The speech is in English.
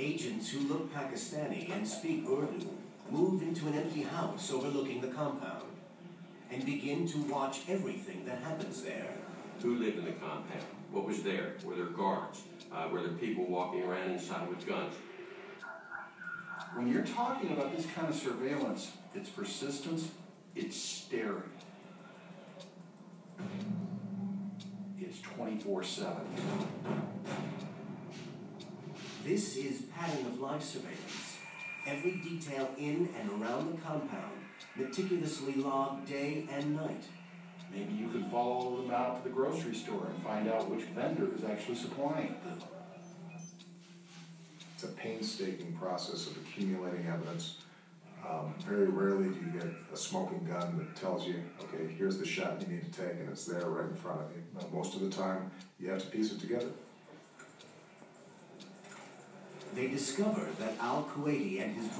Agents who look Pakistani and speak Urdu move into an empty house overlooking the compound and begin to watch everything that happens there. Who lived in the compound? What was there? Were there guards? Uh, were there people walking around inside with guns? When you're talking about this kind of surveillance, its persistence, it's staring. It's 24 7. This is pattern of life surveillance. Every detail in and around the compound meticulously logged day and night. Maybe you could follow them out to the grocery store and find out which vendor is actually supplying them. It's a painstaking process of accumulating evidence. Um, very rarely do you get a smoking gun that tells you, okay, here's the shot you need to take, and it's there right in front of you. But most of the time, you have to piece it together. They discover that Al Kuwaiti and his